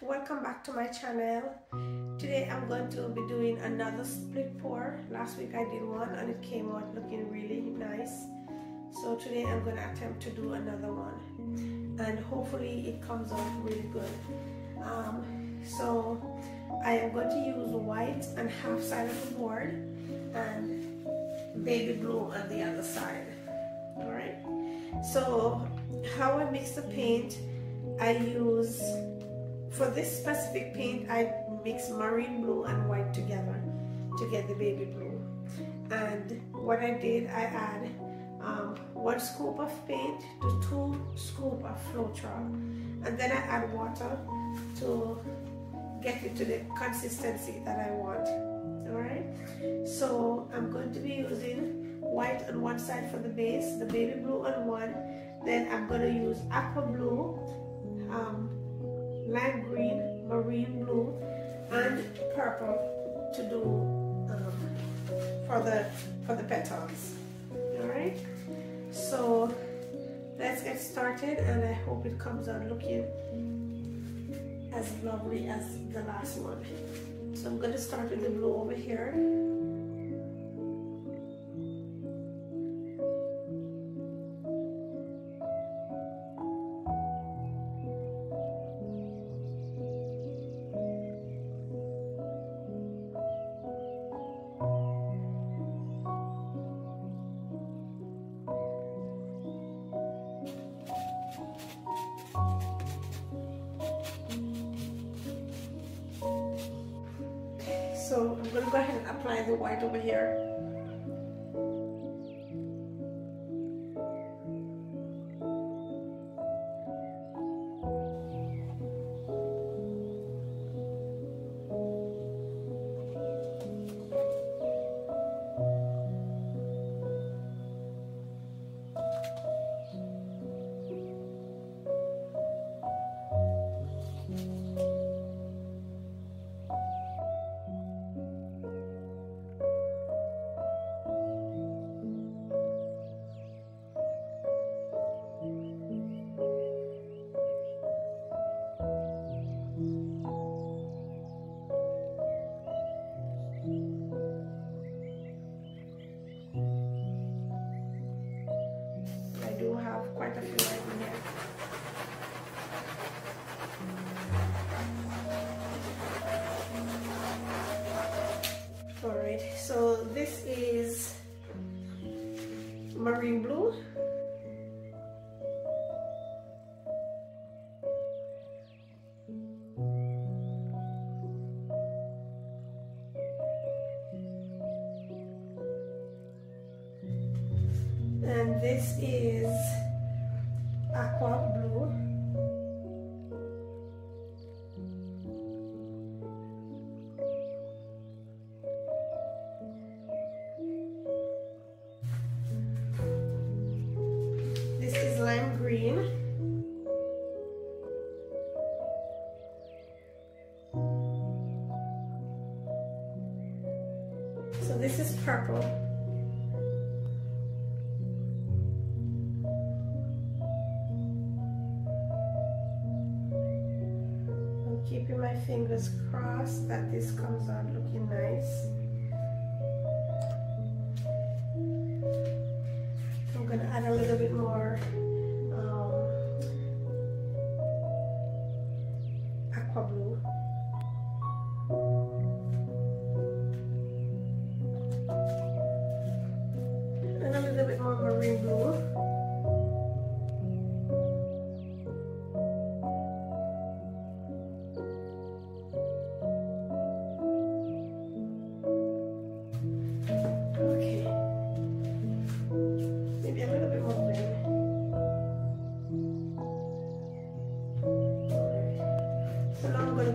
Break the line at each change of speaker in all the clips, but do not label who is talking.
welcome back to my channel. Today I'm going to be doing another split pour. Last week I did one and it came out looking really nice. So today I'm going to attempt to do another one. And hopefully it comes out really good. Um, so I am going to use white and half side of the board and baby blue on the other side. All right so how I mix the paint I use for this specific paint, I mix marine blue and white together to get the baby blue. And what I did, I add um, one scoop of paint to two scoop of Floetrol. And then I add water to get it to the consistency that I want. Alright, so I'm going to be using white on one side for the base, the baby blue on one. Then I'm going to use aqua blue um, lime green, marine blue, and purple to do um, for the for the petals. All right. So let's get started, and I hope it comes out looking as lovely as the last one. So I'm going to start with the blue over here. So I'm gonna go ahead and apply the white over here. Quite a few right in here. Alright, so this is marine blue. And this is aqua blue. This is lime green. So this is purple keeping my fingers crossed that this comes out looking nice. I'm to add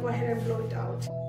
ahead and blow it out.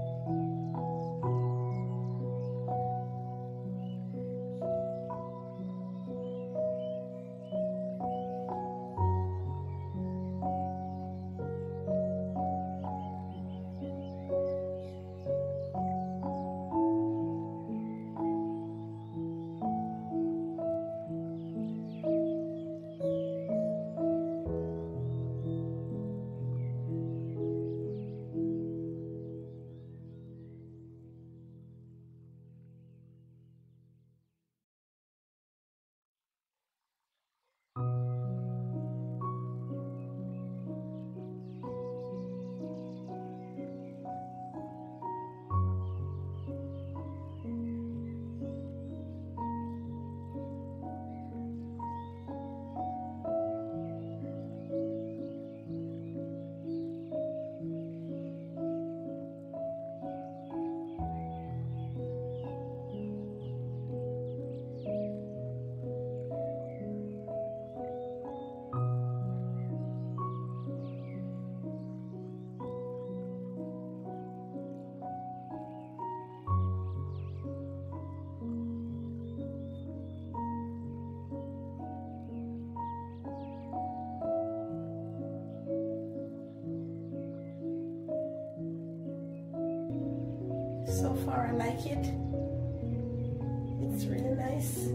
So far I like it. It's really nice